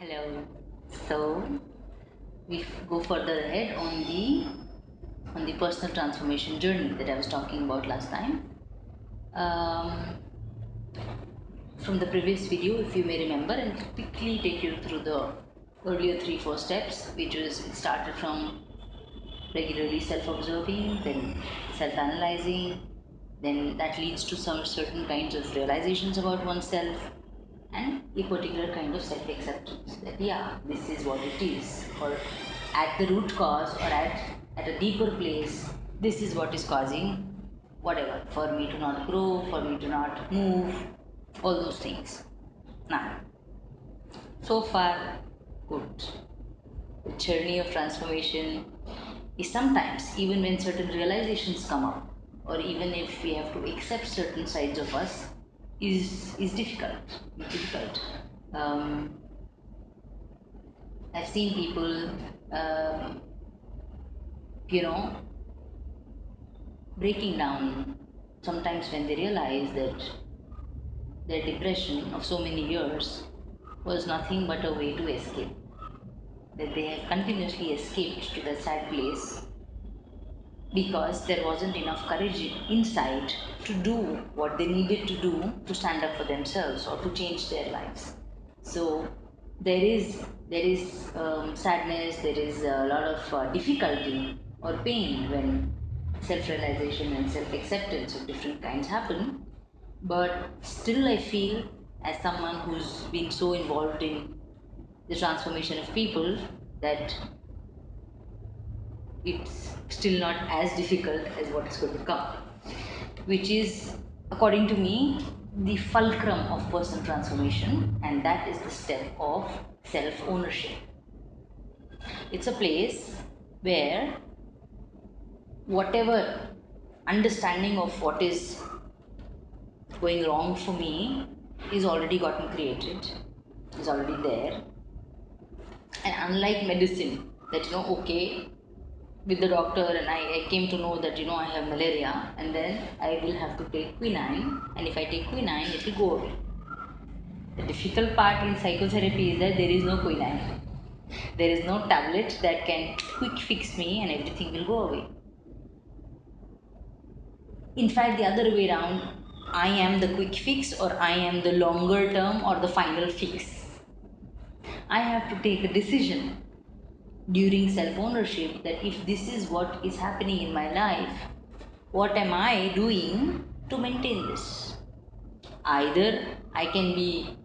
Hello. So we go further ahead on the on the personal transformation journey that I was talking about last time. Um, from the previous video, if you may remember, and quickly take you through the earlier three four steps, which was it started from regularly self-observing, then self-analyzing, then that leads to some certain kinds of realizations about oneself and a particular kind of self-acceptance that yeah this is what it is. Or at the root cause or at, at a deeper place this is what is causing whatever. For me to not grow for me to not move all those things. Now so far good. The journey of transformation is sometimes even when certain realizations come up or even if we have to accept certain sides of us is is difficult. Difficult. Um, i've seen people um, you know breaking down sometimes when they realize that their depression of so many years was nothing but a way to escape. That they have continuously escaped to that sad place because there wasn't enough courage inside to do what they needed to do to stand up for themselves or to change their lives. So there is there is um, sadness there is a lot of uh, difficulty or pain when self-realization and self-acceptance of different kinds happen. But still i feel as someone who's been so involved in the transformation of people that it's still not as difficult as what is going to come, which is, according to me, the fulcrum of personal transformation, and that is the step of self ownership. It's a place where whatever understanding of what is going wrong for me is already gotten created, is already there. And unlike medicine, that you know, okay, with the doctor and I, I came to know that you know I have malaria and then I will have to take quinine and if I take quinine it will go away. The difficult part in psychotherapy is that there is no quinine. There is no tablet that can quick fix me and everything will go away. In fact, the other way around, I am the quick fix or I am the longer term or the final fix. I have to take a decision during self ownership that if this is what is happening in my life, what am I doing to maintain this? Either I can be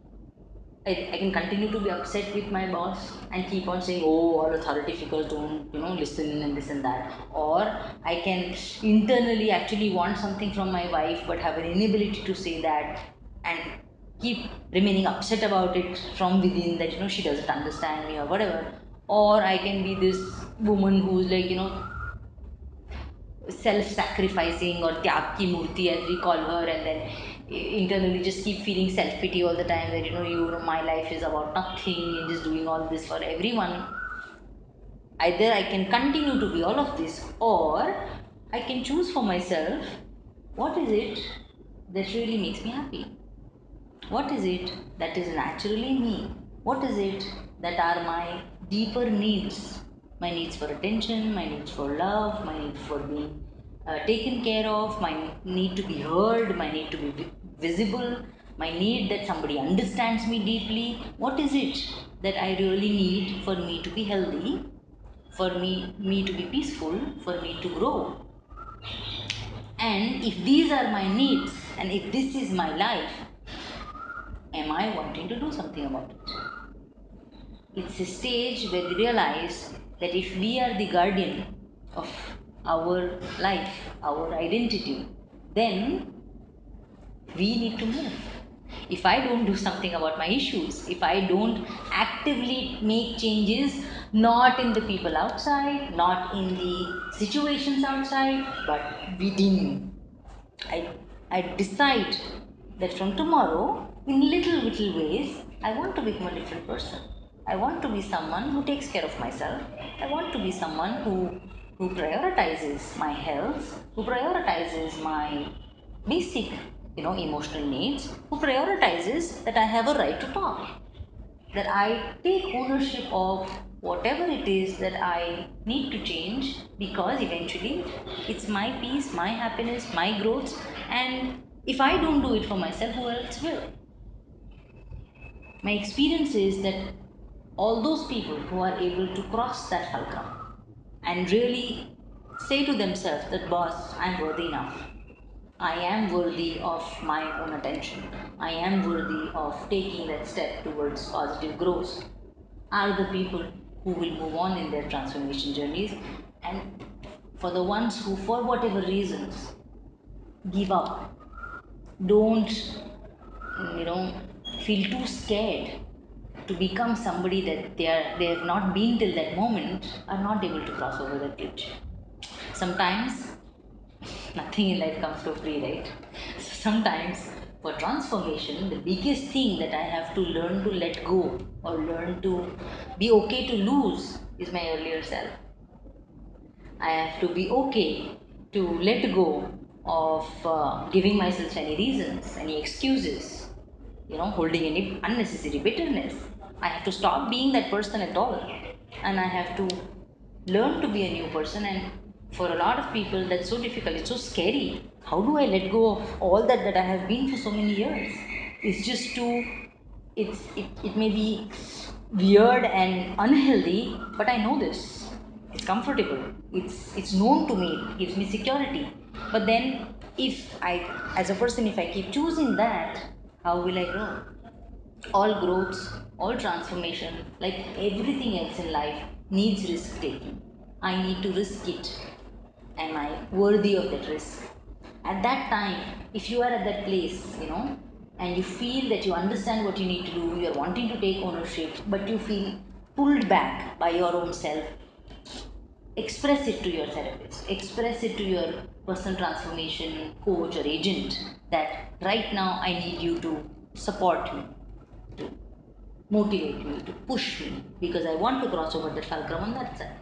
I, I can continue to be upset with my boss and keep on saying, oh, all authority figures don't, you know, listen and this and that. Or I can internally actually want something from my wife but have an inability to say that and keep remaining upset about it from within that, you know, she doesn't understand me or whatever. Or I can be this woman who's like, you know, self-sacrificing or tyag ki murti as we call her and then internally just keep feeling self-pity all the time that you know you know my life is about nothing and just doing all this for everyone. Either i can continue to be all of this or i can choose for myself what is it that really makes me happy? What is it that is naturally me? What is it that are my deeper needs my needs for attention, my needs for love, my need for being uh, taken care of, my need to be heard, my need to be visible, my need that somebody understands me deeply. What is it that I really need for me to be healthy, for me, me to be peaceful, for me to grow? And if these are my needs and if this is my life, am I wanting to do something about it? It's a stage where we realize that if we are the guardian of our life, our identity, then we need to move. If I don't do something about my issues, if I don't actively make changes, not in the people outside, not in the situations outside, but within, I, I decide that from tomorrow, in little, little ways, I want to become a different person. I want to be someone who takes care of myself. I want to be someone who, who prioritizes my health, who prioritizes my basic, you know, emotional needs, who prioritizes that I have a right to talk. that I take ownership of whatever it is that I need to change because eventually it's my peace, my happiness, my growth, and if I don't do it for myself, who else will? My experience is that all those people who are able to cross that fulcrum and really say to themselves that, boss, I'm worthy enough. I am worthy of my own attention. I am worthy of taking that step towards positive growth. Are the people who will move on in their transformation journeys, and for the ones who, for whatever reasons, give up, don't, you know, feel too scared to become somebody that they are they have not been till that moment are not able to cross over that bridge. Sometimes nothing in life comes for free right? So sometimes for transformation the biggest thing that i have to learn to let go or learn to be okay to lose is my earlier self. I have to be okay to let go of uh, giving myself any reasons any excuses you know holding any unnecessary bitterness I have to stop being that person at all. And I have to learn to be a new person. And for a lot of people, that's so difficult. It's so scary. How do I let go of all that that I have been for so many years? It's just too, it's, it, it may be weird and unhealthy, but I know this. It's comfortable. It's, it's known to me. It gives me security. But then, if I, as a person, if I keep choosing that, how will I grow? all growths, all transformation, like everything else in life, needs risk taking. I need to risk it. Am I worthy of that risk? At that time, if you are at that place, you know, and you feel that you understand what you need to do, you are wanting to take ownership, but you feel pulled back by your own self, express it to your therapist, express it to your personal transformation coach or agent that right now I need you to support me motivate me, to push me, because I want to cross over the fulcrum on that side.